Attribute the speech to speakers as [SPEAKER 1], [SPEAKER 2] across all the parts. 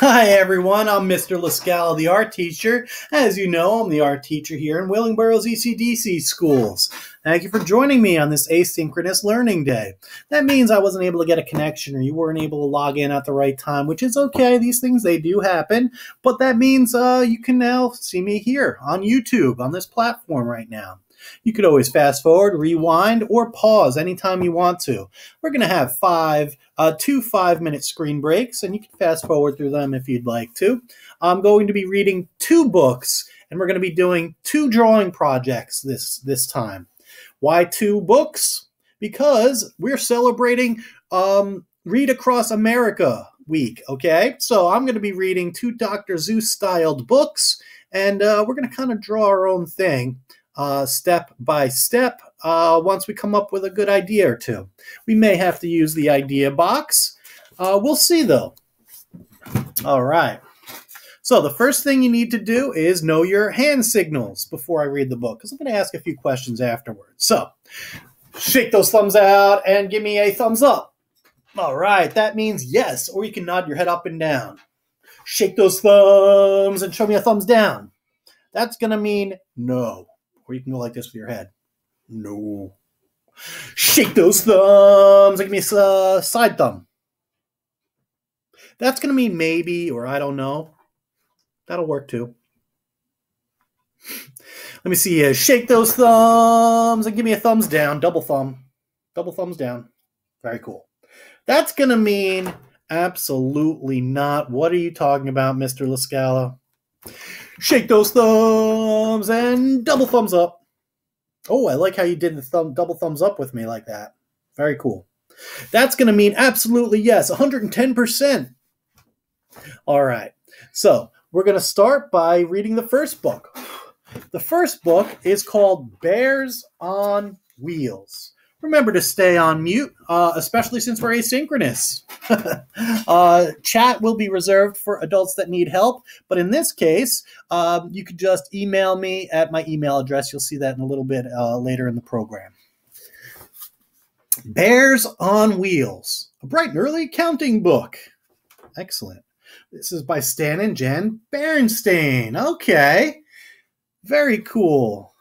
[SPEAKER 1] Hi everyone, I'm Mr. Lascala, the art teacher. As you know, I'm the art teacher here in Willingboro's ECDC schools. Thank you for joining me on this asynchronous learning day. That means I wasn't able to get a connection or you weren't able to log in at the right time, which is okay. These things, they do happen. But that means uh, you can now see me here on YouTube on this platform right now. You could always fast forward, rewind, or pause anytime you want to. We're going to have five, uh, two five minute screen breaks, and you can fast forward through them if you'd like to. I'm going to be reading two books, and we're going to be doing two drawing projects this, this time. Why two books? Because we're celebrating um, Read Across America week, okay? So I'm going to be reading two Dr. Seuss styled books, and uh, we're going to kind of draw our own thing uh, step by step uh, once we come up with a good idea or two. We may have to use the idea box. Uh, we'll see though. All right. So the first thing you need to do is know your hand signals before I read the book because I'm going to ask a few questions afterwards. So shake those thumbs out and give me a thumbs up. All right, that means yes, or you can nod your head up and down. Shake those thumbs and show me a thumbs down. That's going to mean no. Or you can go like this with your head. No. Shake those thumbs. Give me a uh, side thumb. That's going to mean maybe or I don't know. That'll work too. Let me see Shake those thumbs and give me a thumbs down. Double thumb. Double thumbs down. Very cool. That's going to mean absolutely not. What are you talking about, Mr. Lascala? Shake those thumbs and double thumbs up. Oh, I like how you did the thumb double thumbs up with me like that. Very cool. That's going to mean absolutely yes, 110%. All right. So, we're going to start by reading the first book. The first book is called Bears on Wheels remember to stay on mute, uh, especially since we're asynchronous. uh, chat will be reserved for adults that need help, but in this case, um, you could just email me at my email address. You'll see that in a little bit uh, later in the program. Bears on Wheels, a bright and early counting book. Excellent. This is by Stan and Jen Berenstain. Okay. Very cool.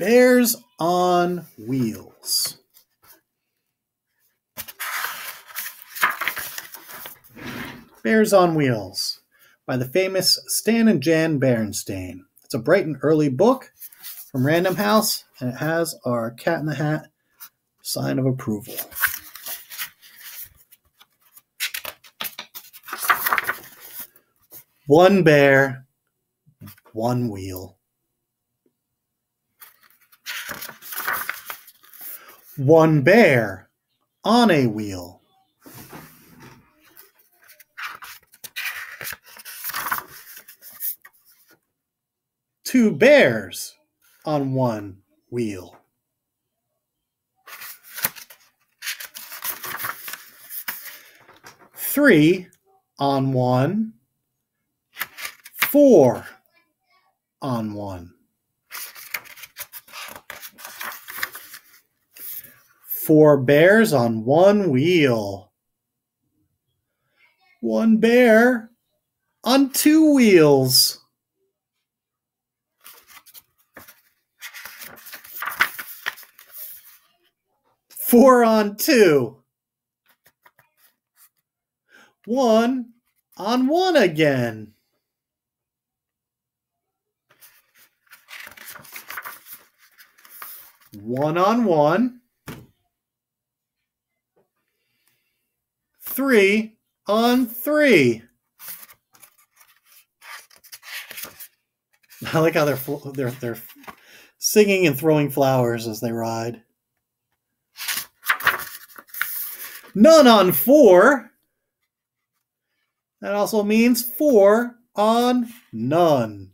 [SPEAKER 1] Bears on Wheels. Bears on Wheels by the famous Stan and Jan Berenstain. It's a bright and early book from Random House, and it has our Cat in the Hat sign of approval. One bear, one wheel. One bear on a wheel. Two bears on one wheel. Three on one, four on one. Four bears on one wheel. One bear on two wheels. Four on two. One on one again. One on one. three on three. I like how they're they're they're singing and throwing flowers as they ride. None on four. That also means four on none.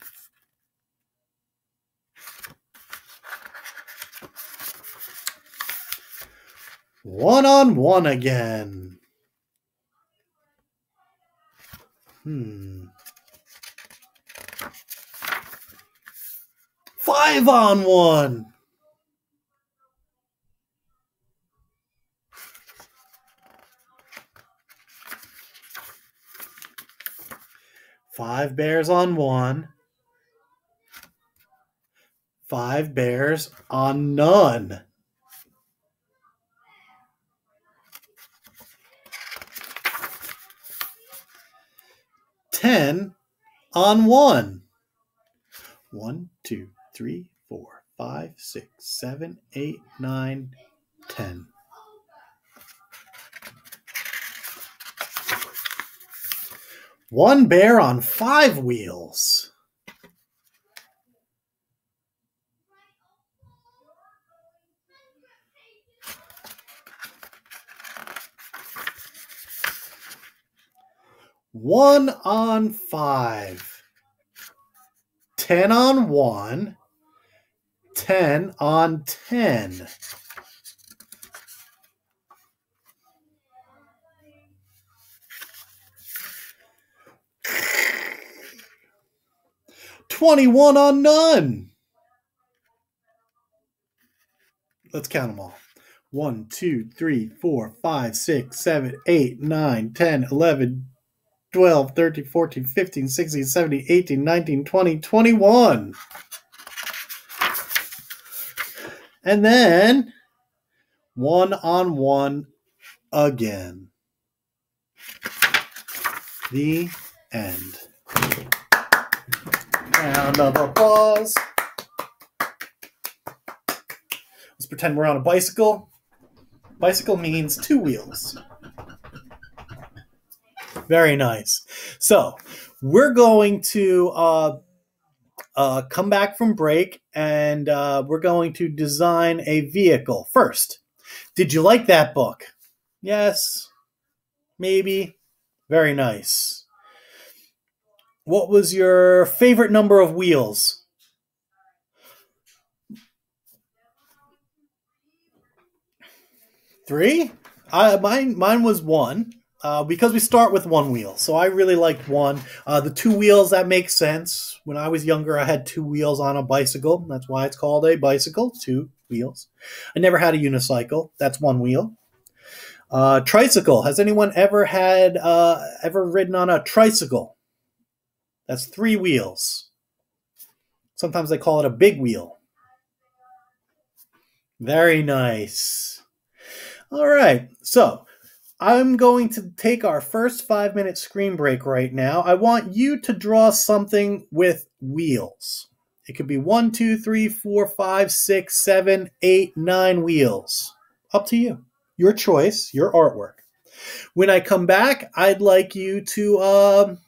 [SPEAKER 1] One on one again. Hmm. Five on one. Five bears on one. Five bears on none. 10 on 1. One, two, three, four, five, six, seven, eight, nine, ten. One bear on five wheels. one on five, 10 on one, 10 on 10. Twenty-one on none. Let's count them all. one, two, three, four, five, six, seven, eight, nine, ten, eleven. 12, 13, 14, 15, 16, 17, 18, 19, 20, 21. And then one on one again. The end. Round of applause. Let's pretend we're on a bicycle. Bicycle means two wheels. Very nice. So we're going to uh, uh, come back from break and uh, we're going to design a vehicle first. Did you like that book? Yes. Maybe. Very nice. What was your favorite number of wheels? Three? I, mine, mine was one uh, because we start with one wheel. So I really liked one. Uh, the two wheels, that makes sense. When I was younger, I had two wheels on a bicycle. That's why it's called a bicycle, two wheels. I never had a unicycle. That's one wheel. Uh, tricycle. Has anyone ever had, uh, ever ridden on a tricycle? That's three wheels. Sometimes they call it a big wheel. Very nice. All right. So I'm going to take our first five minute screen break right now. I want you to draw something with wheels. It could be one, two, three, four, five, six, seven, eight, nine wheels. Up to you. Your choice, your artwork. When I come back, I'd like you to um,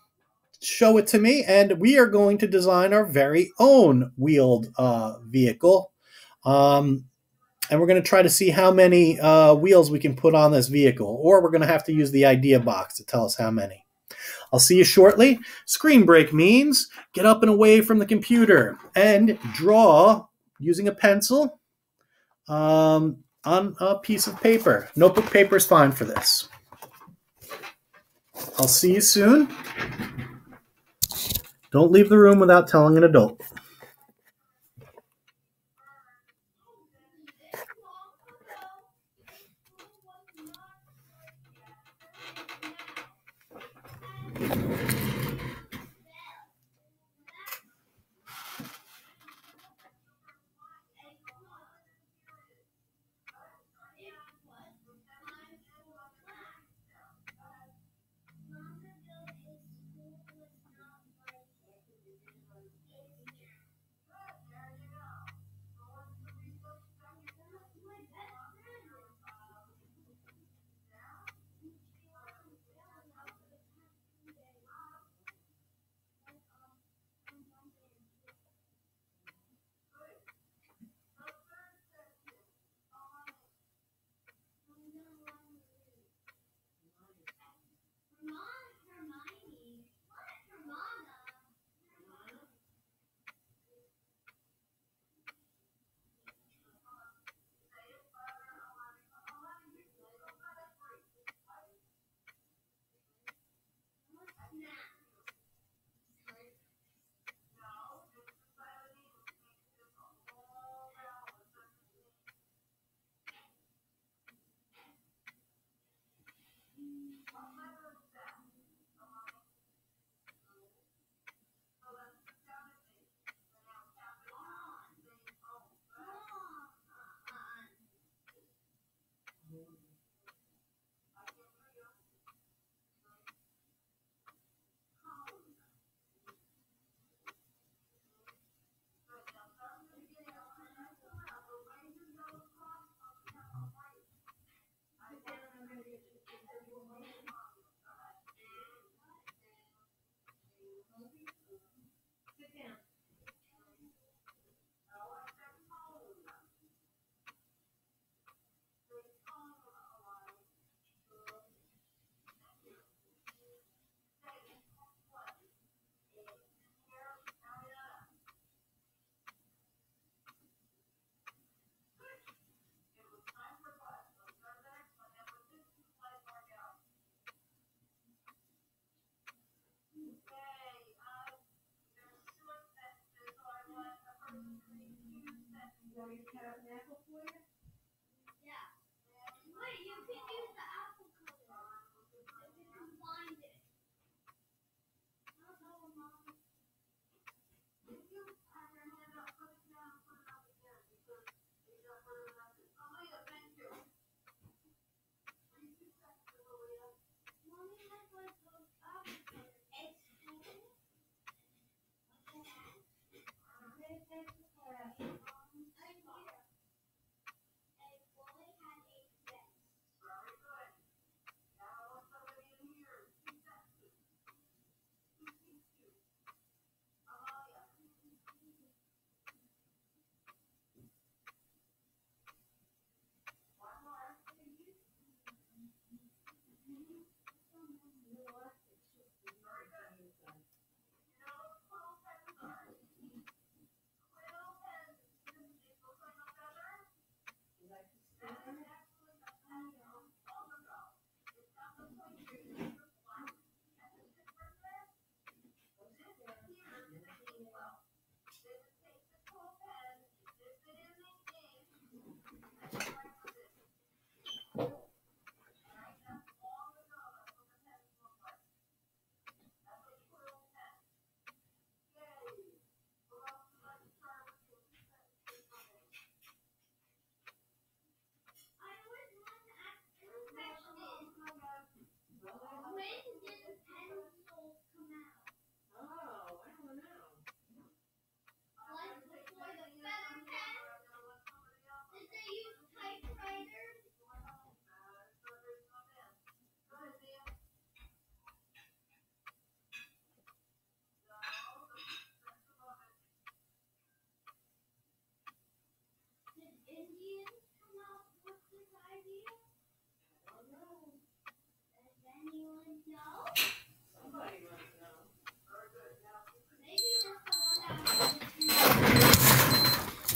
[SPEAKER 1] show it to me, and we are going to design our very own wheeled uh, vehicle. Um, and we're going to try to see how many uh, wheels we can put on this vehicle, or we're going to have to use the idea box to tell us how many. I'll see you shortly. Screen break means get up and away from the computer and draw using a pencil um, on a piece of paper. Notebook paper is fine for this. I'll see you soon. Don't leave the room without telling an adult.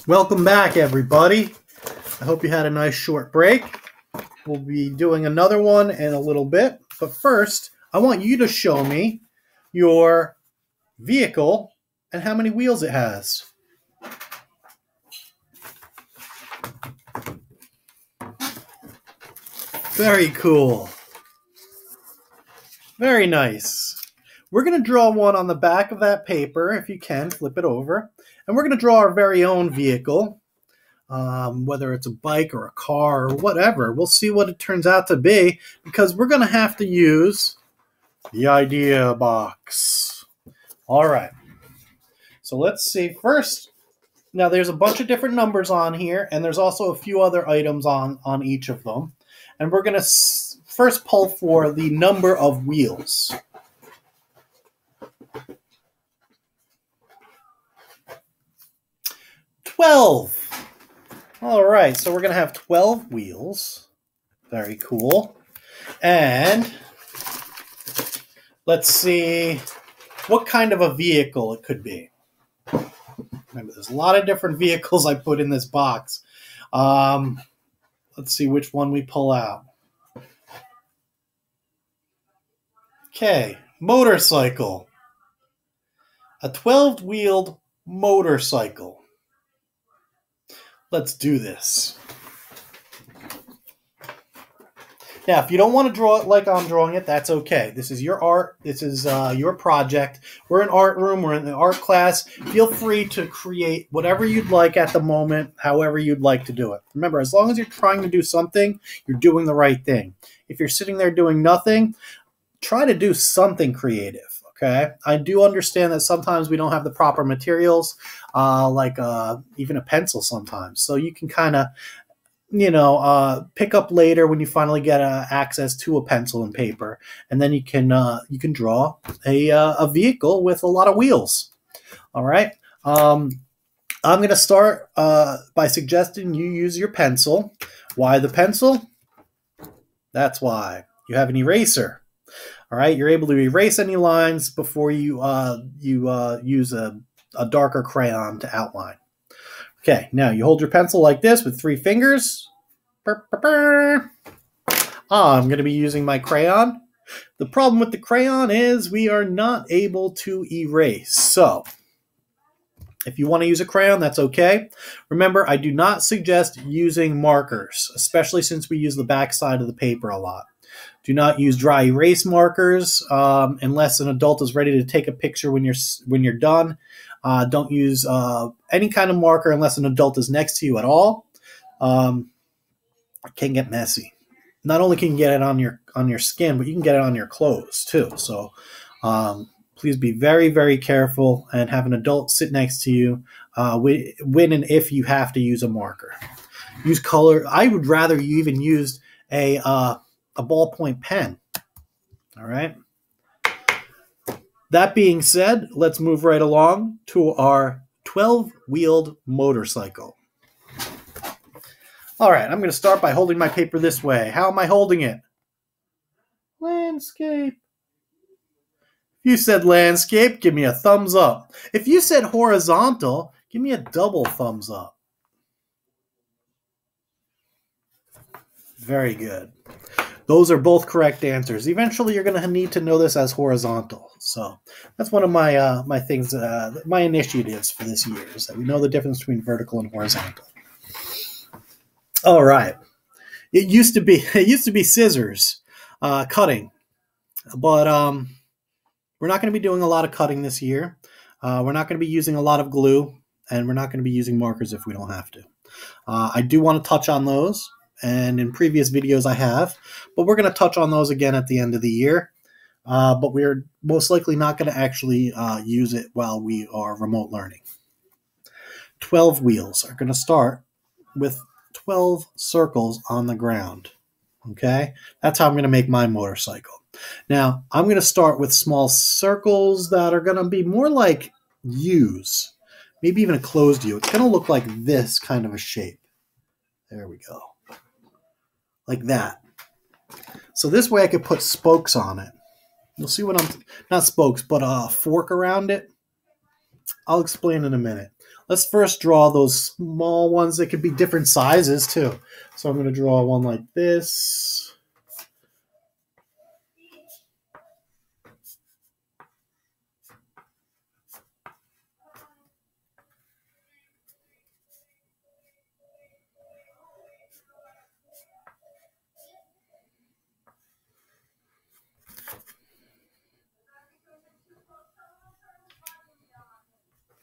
[SPEAKER 1] Welcome back, everybody. I hope you had a nice short break. We'll be doing another one in a little bit. But first, I want you to show me your vehicle and how many wheels it has. Very cool. Very nice. We're going to draw one on the back of that paper, if you can, flip it over. And we're going to draw our very own vehicle, um, whether it's a bike or a car or whatever. We'll see what it turns out to be because we're going to have to use the idea box. All right. So let's see. First, now there's a bunch of different numbers on here, and there's also a few other items on, on each of them. And we're going to first pull for the number of wheels. Twelve. All right, so we're going to have 12 wheels. Very cool. And let's see what kind of a vehicle it could be. Remember, there's a lot of different vehicles I put in this box. Um, let's see which one we pull out. Okay, motorcycle. A 12 wheeled motorcycle. Let's do this. Now, if you don't want to draw it like I'm drawing it, that's okay. This is your art. This is uh, your project. We're in art room. We're in the art class. Feel free to create whatever you'd like at the moment, however you'd like to do it. Remember, as long as you're trying to do something, you're doing the right thing. If you're sitting there doing nothing, try to do something creative. Okay, I do understand that sometimes we don't have the proper materials, uh, like uh, even a pencil sometimes. So you can kind of, you know, uh, pick up later when you finally get uh, access to a pencil and paper, and then you can uh, you can draw a uh, a vehicle with a lot of wheels. All right. Um, I'm going to start uh, by suggesting you use your pencil. Why the pencil? That's why. You have an eraser. All right, you're able to erase any lines before you uh, you uh, use a, a darker crayon to outline. Okay, now you hold your pencil like this with three fingers. Burr, burr, burr. Ah, I'm going to be using my crayon. The problem with the crayon is we are not able to erase. So if you want to use a crayon, that's okay. Remember, I do not suggest using markers, especially since we use the back side of the paper a lot. Do not use dry erase markers um, unless an adult is ready to take a picture when you're when you're done. Uh, don't use uh, any kind of marker unless an adult is next to you at all. Um, it can get messy. Not only can you get it on your on your skin, but you can get it on your clothes too. So um, please be very very careful and have an adult sit next to you uh, when and if you have to use a marker. Use color. I would rather you even used a uh, a ballpoint pen. All right. That being said, let's move right along to our 12 wheeled motorcycle. All right, I'm going to start by holding my paper this way. How am I holding it? Landscape. If you said landscape, give me a thumbs up. If you said horizontal, give me a double thumbs up. Very good. Those are both correct answers. Eventually, you're going to need to know this as horizontal. So that's one of my uh, my things, uh, my initiatives for this year is that we know the difference between vertical and horizontal. All right, it used to be it used to be scissors uh, cutting, but um, we're not going to be doing a lot of cutting this year. Uh, we're not going to be using a lot of glue, and we're not going to be using markers if we don't have to. Uh, I do want to touch on those and in previous videos I have, but we're going to touch on those again at the end of the year. Uh, but we're most likely not going to actually uh, use it while we are remote learning. 12 wheels are going to start with 12 circles on the ground. Okay, that's how I'm going to make my motorcycle. Now, I'm going to start with small circles that are going to be more like U's, maybe even a closed U. It's going to look like this kind of a shape. There we go like that. So this way I could put spokes on it. You'll see what I'm, not spokes, but a fork around it. I'll explain in a minute. Let's first draw those small ones. They could be different sizes too. So I'm going to draw one like this.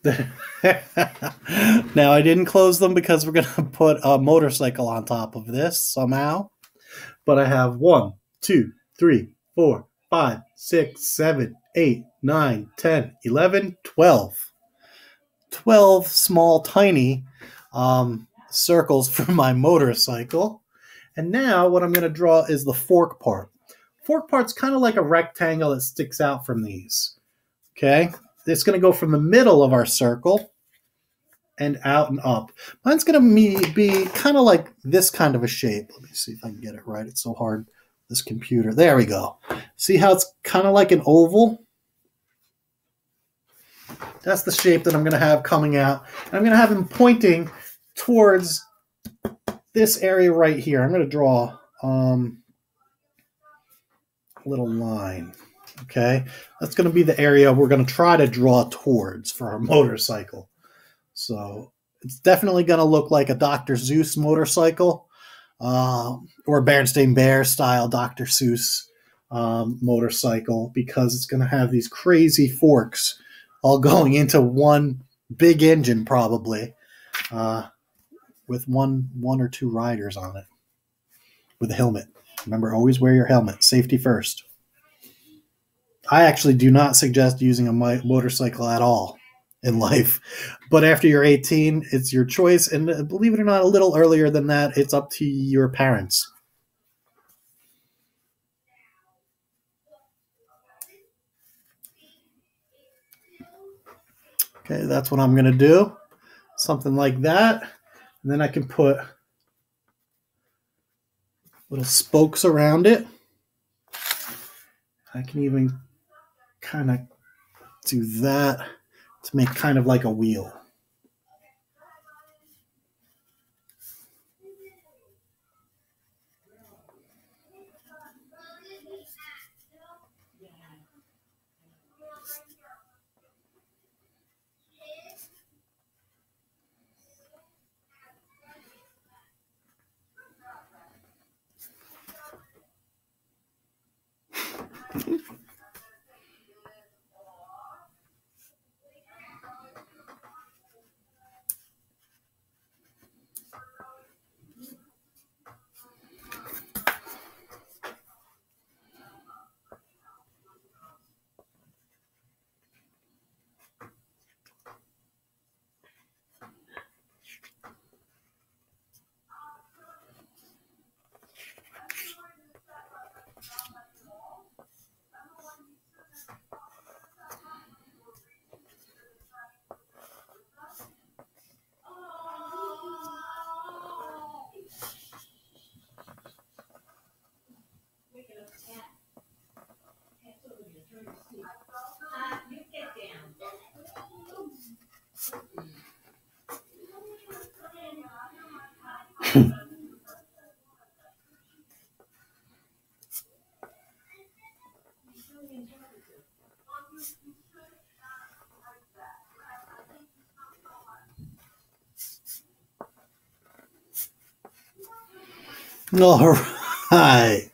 [SPEAKER 1] now I didn't close them because we're gonna put a motorcycle on top of this somehow. But I have one, two, three, four, five, six, seven, eight, nine, ten, eleven, twelve. Twelve small tiny um, circles for my motorcycle. And now what I'm gonna draw is the fork part. Fork part's kind of like a rectangle that sticks out from these. Okay, it's going to go from the middle of our circle and out and up. Mine's going to be, be kind of like this kind of a shape. Let me see if I can get it right. It's so hard, this computer. There we go. See how it's kind of like an oval? That's the shape that I'm going to have coming out. And I'm going to have him pointing towards this area right here. I'm going to draw um, a little line. Okay, that's going to be the area we're going to try to draw towards for our motorcycle. So it's definitely going to look like a Dr. Seuss motorcycle uh, or Berenstain Bear style Dr. Seuss um, motorcycle because it's going to have these crazy forks all going into one big engine, probably uh, with one one or two riders on it with a helmet. Remember, always wear your helmet. Safety first. I actually do not suggest using a motorcycle at all in life. But after you're 18, it's your choice. And uh, believe it or not, a little earlier than that, it's up to your parents. Okay, that's what I'm going to do. Something like that. And then I can put little spokes around it. I can even kind of do that to make kind of like a wheel. All right.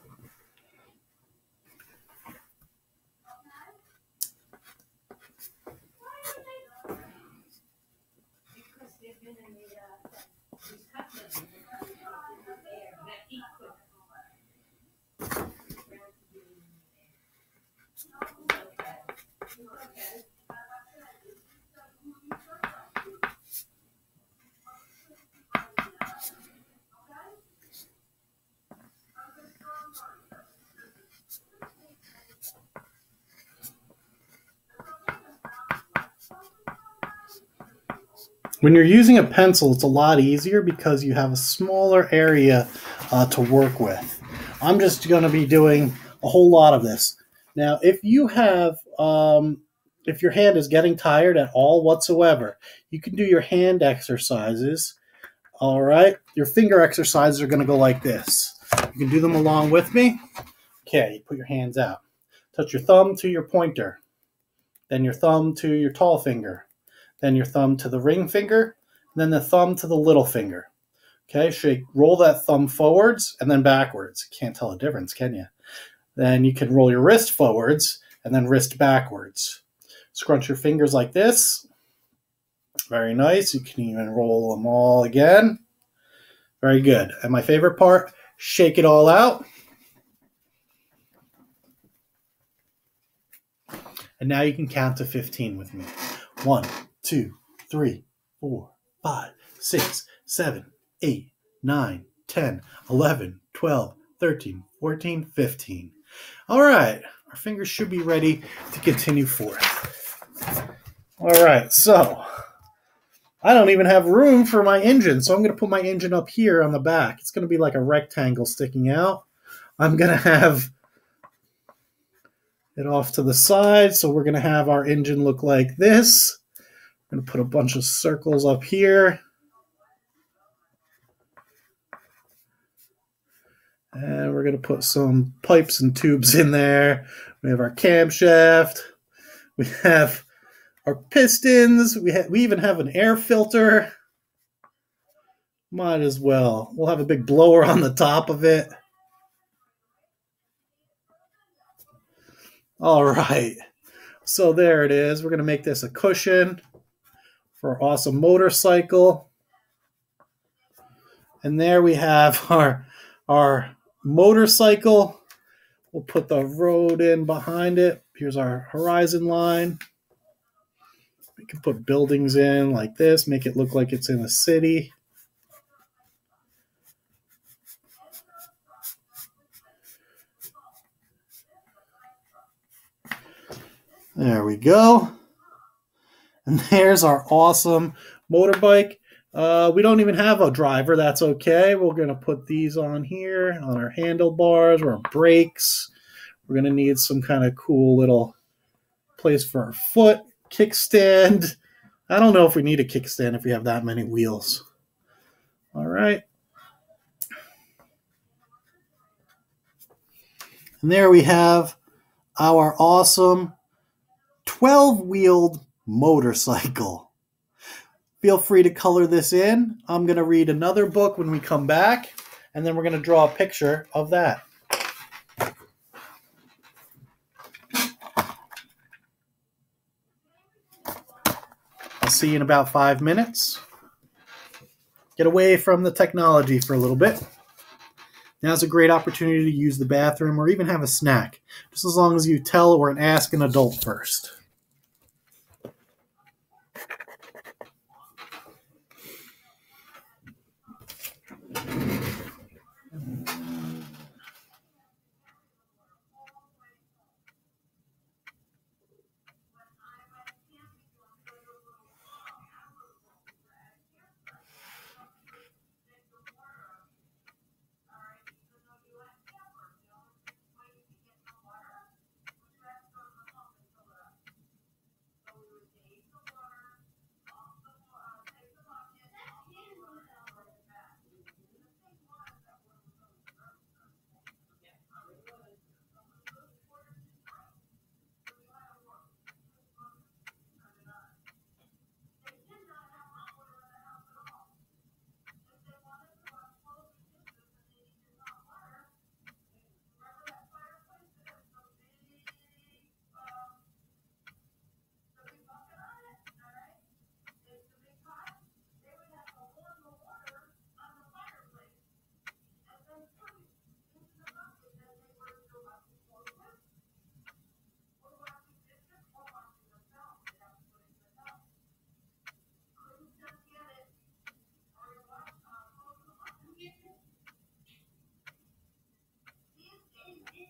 [SPEAKER 1] When you're using a pencil, it's a lot easier because you have a smaller area uh, to work with. I'm just going to be doing a whole lot of this. Now, if you have, um, if your hand is getting tired at all whatsoever, you can do your hand exercises. All right. Your finger exercises are going to go like this. You can do them along with me. Okay. You put your hands out. Touch your thumb to your pointer, then your thumb to your tall finger, then your thumb to the ring finger, then the thumb to the little finger. Okay, shake, roll that thumb forwards and then backwards. Can't tell the difference, can you? Then you can roll your wrist forwards and then wrist backwards. Scrunch your fingers like this. Very nice. You can even roll them all again. Very good. And my favorite part, shake it all out. And now you can count to 15 with me. One, two, three, four, five, six, seven, eight, nine, 10, 11, 12, 13, 14, 15. All right, our fingers should be ready to continue forth. All right, so I don't even have room for my engine, so I'm going to put my engine up here on the back. It's going to be like a rectangle sticking out. I'm going to have it off to the side, so we're going to have our engine look like this going to put a bunch of circles up here. And we're going to put some pipes and tubes in there. We have our camshaft. We have our pistons. We, we even have an air filter. Might as well. We'll have a big blower on the top of it. All right. So there it is. We're going to make this a cushion for our awesome motorcycle. And there we have our, our motorcycle. We'll put the road in behind it. Here's our horizon line. We can put buildings in like this, make it look like it's in a city. There we go. And there's our awesome motorbike. Uh, we don't even have a driver. That's okay. We're going to put these on here on our handlebars or brakes. We're going to need some kind of cool little place for our foot, kickstand. I don't know if we need a kickstand if we have that many wheels. All right. And there we have our awesome 12-wheeled motorcycle. Feel free to color this in. I'm going to read another book when we come back, and then we're going to draw a picture of that. I'll see you in about five minutes. Get away from the technology for a little bit. Now's a great opportunity to use the bathroom or even have a snack, just as long as you tell or ask an adult first.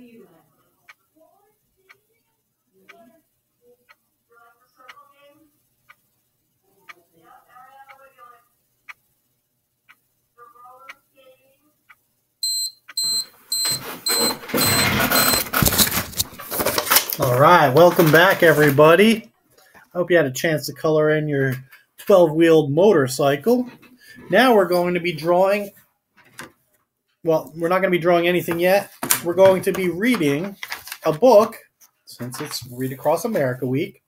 [SPEAKER 1] have you All right, welcome back, everybody. I hope you had a chance to color in your 12 wheeled motorcycle. Now we're going to be drawing, well, we're not going to be drawing anything yet we're going to be reading a book since it's Read Across America Week.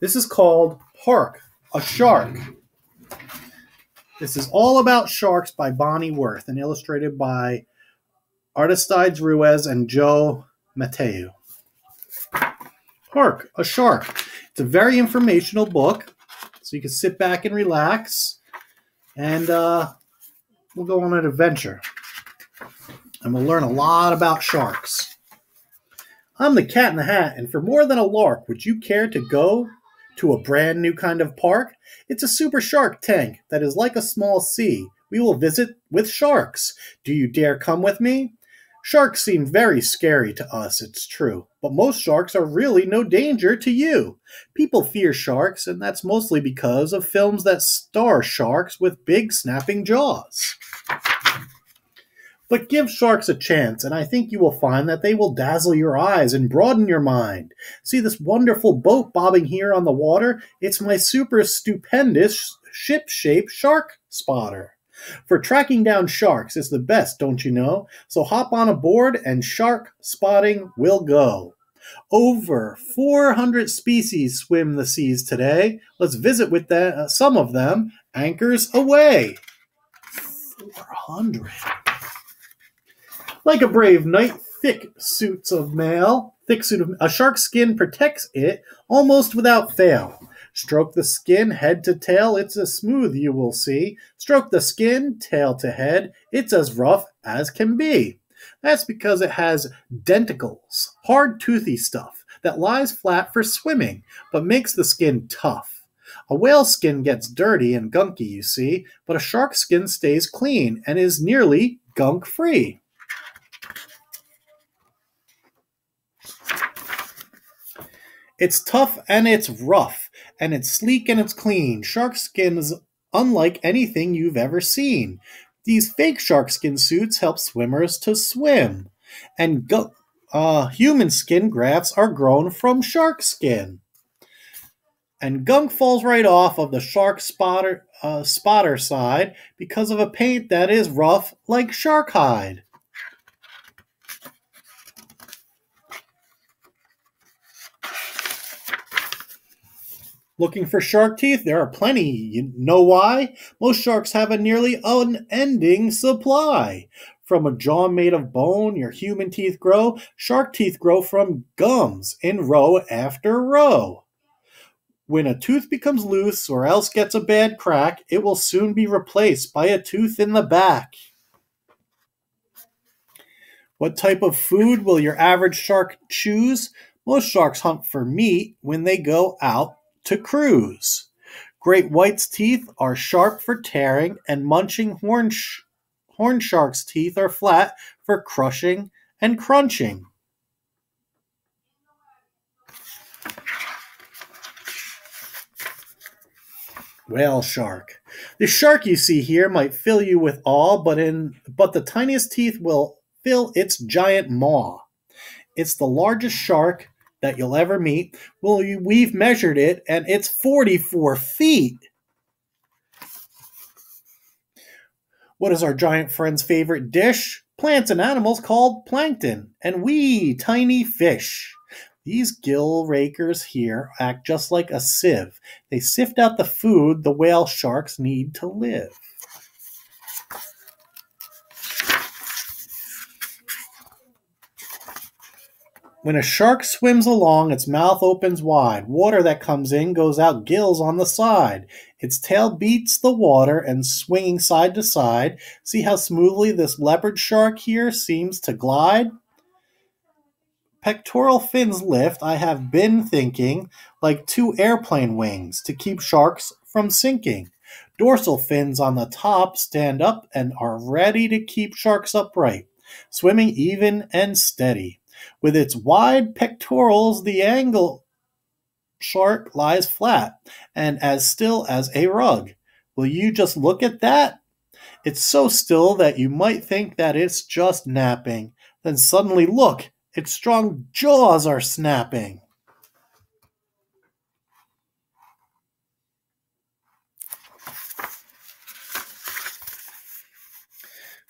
[SPEAKER 1] This is called Hark, a Shark. This is all about sharks by Bonnie Worth and illustrated by Aristides Ruiz and Joe Mathieu. Hark, a Shark. It's a very informational book, so you can sit back and relax, and uh, we'll go on an adventure and we'll learn a lot about sharks. I'm the cat in the hat, and for more than a lark, would you care to go to a brand new kind of park? It's a super shark tank that is like a small sea. We will visit with sharks. Do you dare come with me? Sharks seem very scary to us, it's true, but most sharks are really no danger to you. People fear sharks, and that's mostly because of films that star sharks with big snapping jaws. But give sharks a chance, and I think you will find that they will dazzle your eyes and broaden your mind. See this wonderful boat bobbing here on the water? It's my super stupendous ship shaped shark spotter. For tracking down sharks, is the best, don't you know? So hop on aboard and shark spotting will go. Over 400 species swim the seas today. Let's visit with the, uh, some of them. Anchors away. 400. Like a brave knight, thick suits of mail, thick suit of a shark skin protects it almost without fail. Stroke the skin head to tail, it's as smooth you will see. Stroke the skin tail to head, it's as rough as can be. That's because it has denticles, hard toothy stuff that lies flat for swimming, but makes the skin tough. A whale skin gets dirty and gunky, you see, but a shark skin stays clean and is nearly gunk free. It's tough and it's rough, and it's sleek and it's clean. Shark skin is unlike anything you've ever seen. These fake shark skin suits help swimmers to swim, and gunk, uh, human skin grafts are grown from shark skin. And gunk falls right off of the shark spotter, uh, spotter side because of a paint that is rough like shark hide. Looking for shark teeth? There are plenty. You know why? Most sharks have a nearly unending supply. From a jaw made of bone, your human teeth grow. Shark teeth grow from gums in row after row. When a tooth becomes loose or else gets a bad crack, it will soon be replaced by a tooth in the back. What type of food will your average shark choose? Most sharks hunt for meat when they go out to cruise. Great white's teeth are sharp for tearing, and munching horn, sh- horn shark's teeth are flat for crushing and crunching. Whale shark. The shark you see here might fill you with awe, but in but the tiniest teeth will fill its giant maw. It's the largest shark that you'll ever meet. Well, we've measured it and it's 44 feet. What is our giant friend's favorite dish? Plants and animals called plankton, and we tiny fish. These gill rakers here act just like a sieve. They sift out the food the whale sharks need to live. When a shark swims along, its mouth opens wide. Water that comes in goes out gills on the side. Its tail beats the water and swinging side to side. See how smoothly this leopard shark here seems to glide? Pectoral fins lift, I have been thinking, like two airplane wings to keep sharks from sinking. Dorsal fins on the top stand up and are ready to keep sharks upright, swimming even and steady. With its wide pectorals, the angel shark lies flat and as still as a rug. Will you just look at that? It's so still that you might think that it's just napping. Then suddenly look, its strong jaws are snapping.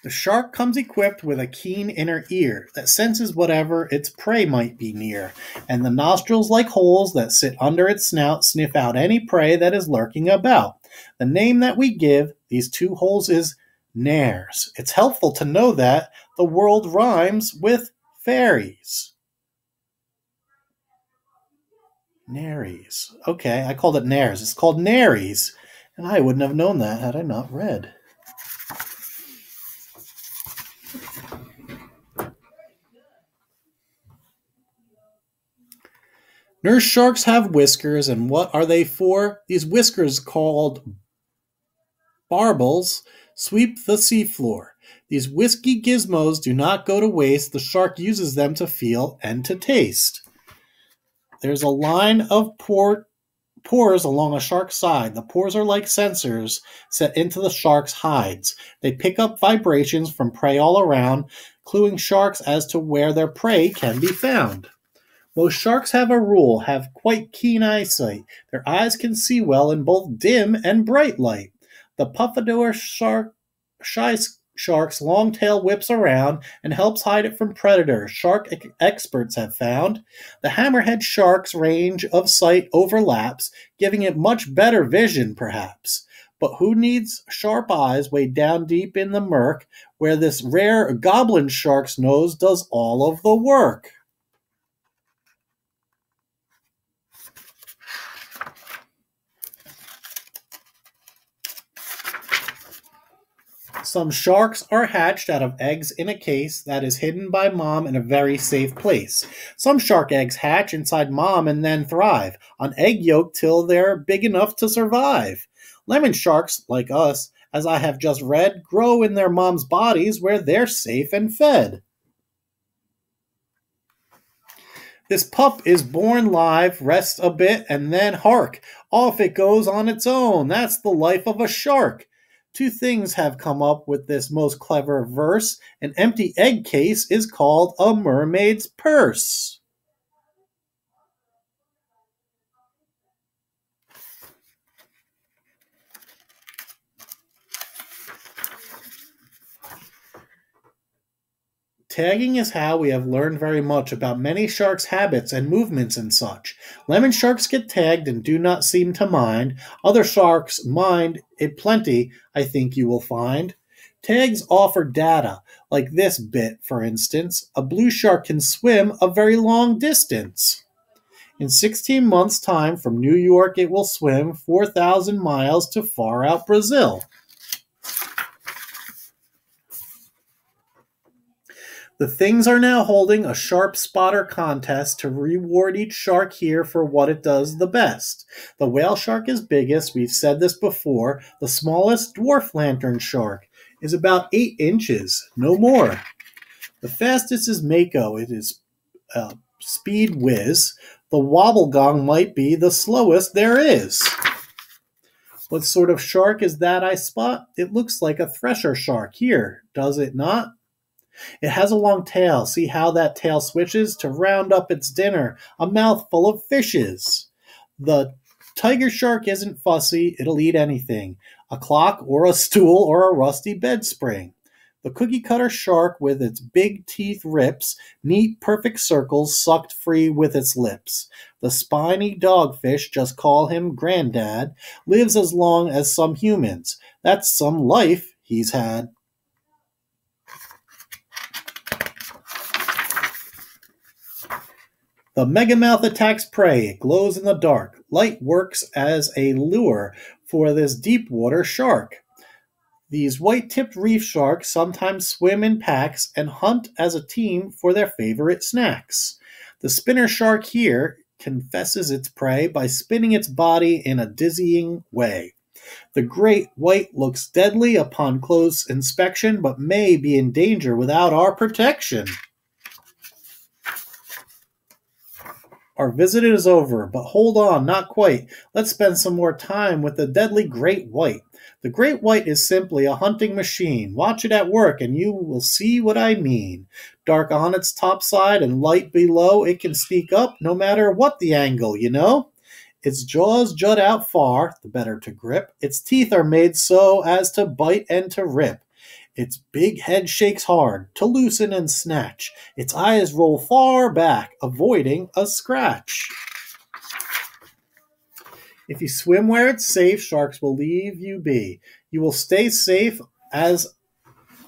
[SPEAKER 1] The shark comes equipped with a keen inner ear that senses whatever its prey might be near, and the nostrils like holes that sit under its snout sniff out any prey that is lurking about. The name that we give these two holes is nares. It's helpful to know that the world rhymes with fairies. Nares. Okay, I called it nares. It's called nares, and I wouldn't have known that had I not read. Nurse sharks have whiskers, and what are they for? These whiskers, called barbels, sweep the seafloor. These whiskey gizmos do not go to waste. The shark uses them to feel and to taste. There's a line of port pores along a shark's side. The pores are like sensors set into the shark's hides. They pick up vibrations from prey all around, cluing sharks as to where their prey can be found. Most sharks have a rule, have quite keen eyesight. Their eyes can see well in both dim and bright light. The puffadder shark, shy shark's long tail whips around and helps hide it from predators, shark experts have found. The hammerhead shark's range of sight overlaps, giving it much better vision, perhaps. But who needs sharp eyes way down deep in the murk where this rare goblin shark's nose does all of the work? Some sharks are hatched out of eggs in a case that is hidden by mom in a very safe place. Some shark eggs hatch inside mom and then thrive on egg yolk till they're big enough to survive. Lemon sharks, like us, as I have just read, grow in their mom's bodies where they're safe and fed. This pup is born live, rests a bit, and then hark! Off it goes on its own. That's the life of a shark two things have come up with this most clever verse. An empty egg case is called a mermaid's purse. Tagging is how we have learned very much about many sharks' habits and movements and such. Lemon sharks get tagged and do not seem to mind. Other sharks mind it plenty, I think you will find. Tags offer data, like this bit, for instance. A blue shark can swim a very long distance. In 16 months' time, from New York, it will swim 4,000 miles to far out Brazil. The things are now holding a sharp spotter contest to reward each shark here for what it does the best. The whale shark is biggest, we've said this before. The smallest dwarf lantern shark is about 8 inches, no more. The fastest is Mako, it is uh, Speed Whiz. The wobbegong might be the slowest there is. What sort of shark is that I spot? It looks like a thresher shark here, does it not? It has a long tail. See how that tail switches to round up its dinner, a mouthful of fishes. The tiger shark isn't fussy, it'll eat anything a clock or a stool or a rusty bed spring. The cookie cutter shark, with its big teeth rips, neat perfect circles sucked free with its lips. The spiny dogfish, just call him granddad lives as long as some humans. That's some life he's had. The megamouth attacks prey, it glows in the dark. Light works as a lure for this deep water shark. These white tipped reef sharks sometimes swim in packs and hunt as a team for their favorite snacks. The spinner shark here confesses its prey by spinning its body in a dizzying way. The great white looks deadly upon close inspection, but may be in danger without our protection. Our visit is over, but hold on, not quite. Let's spend some more time with the deadly great white. The great white is simply a hunting machine. Watch it at work and you will see what I mean. Dark on its top side and light below, it can speak up no matter what the angle, you know? Its jaws jut out far, the better to grip. Its teeth are made so as to bite and to rip. Its big head shakes hard to loosen and snatch. Its eyes roll far back, avoiding a scratch. If you swim where it's safe, sharks will leave you be. You will stay safe as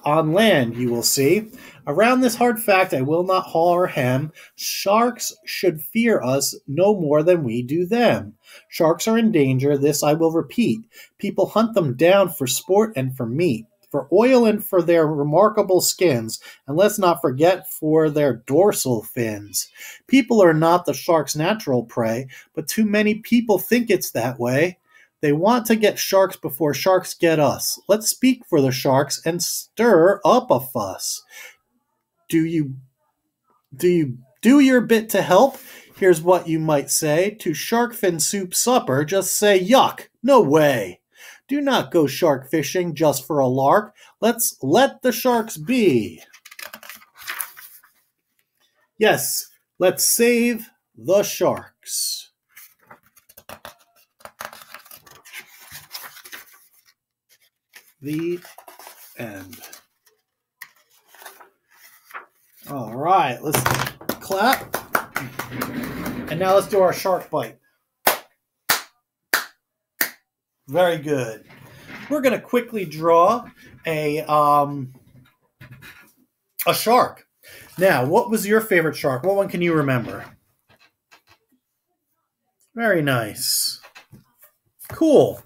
[SPEAKER 1] on land, you will see. Around this hard fact, I will not haul or hem. Sharks should fear us no more than we do them. Sharks are in danger, this I will repeat. People hunt them down for sport and for meat for oil and for their remarkable skins, and let's not forget for their dorsal fins. People are not the shark's natural prey, but too many people think it's that way. They want to get sharks before sharks get us. Let's speak for the sharks and stir up a fuss. Do you do you do your bit to help? Here's what you might say to shark fin soup supper. Just say yuck. No way. Do not go shark fishing just for a lark. Let's let the sharks be. Yes, let's save the sharks. The end. All right, let's clap. And now let's do our shark bite. Very good. We're going to quickly draw a um, a shark. Now, what was your favorite shark? What one can you remember? Very nice. Cool.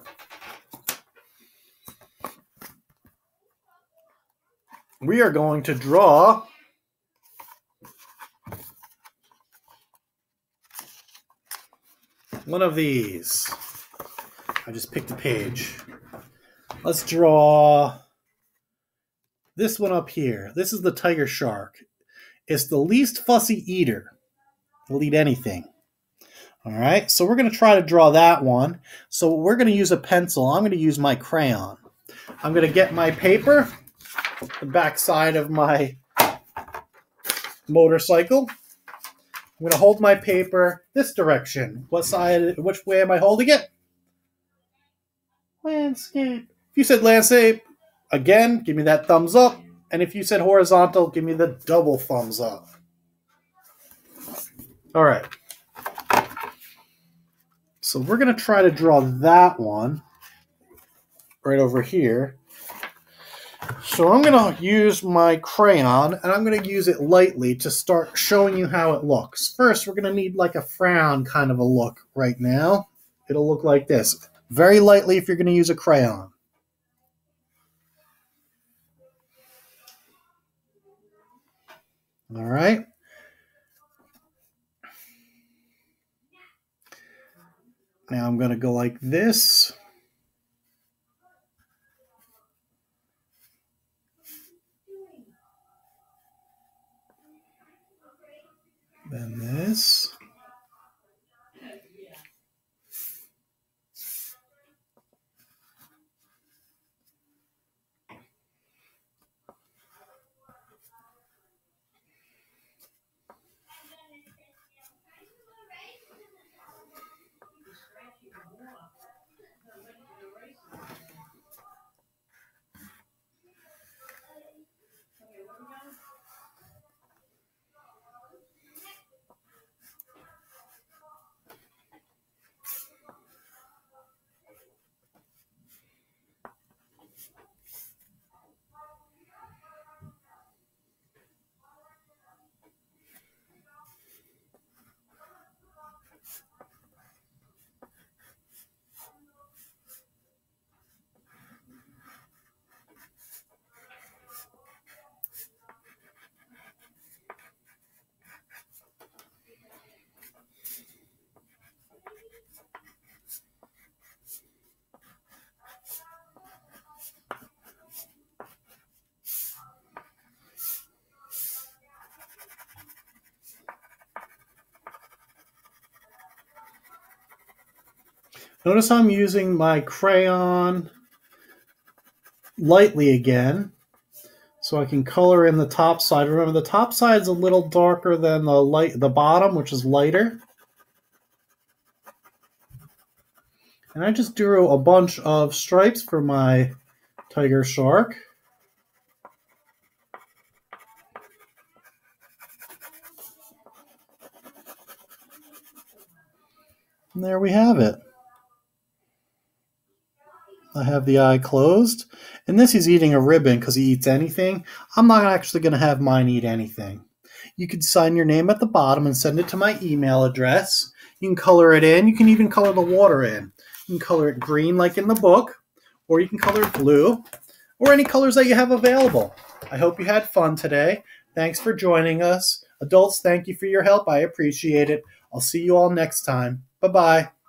[SPEAKER 1] We are going to draw one of these. I just picked a page. Let's draw this one up here. This is the tiger shark. It's the least fussy eater. It'll eat anything. All right, so we're going to try to draw that one. So we're going to use a pencil. I'm going to use my crayon. I'm going to get my paper, the back side of my motorcycle. I'm going to hold my paper this direction. What side, which way am I holding it? Landscape. If you said landscape, again, give me that thumbs up. And if you said horizontal, give me the double thumbs up. All right. So we're going to try to draw that one right over here. So I'm going to use my crayon, and I'm going to use it lightly to start showing you how it looks. First, we're going to need like a frown kind of a look right now. It'll look like this very lightly if you're going to use a crayon. All right. Now I'm going to go like this. Then this. Notice I'm using my crayon lightly again so I can color in the top side. Remember the top side's a little darker than the light the bottom, which is lighter. And I just drew a bunch of stripes for my tiger shark. And there we have it have the eye closed. And this he's eating a ribbon because he eats anything. I'm not actually going to have mine eat anything. You can sign your name at the bottom and send it to my email address. You can color it in. You can even color the water in. You can color it green like in the book, or you can color it blue, or any colors that you have available. I hope you had fun today. Thanks for joining us. Adults, thank you for your help. I appreciate it. I'll see you all next time. Bye bye.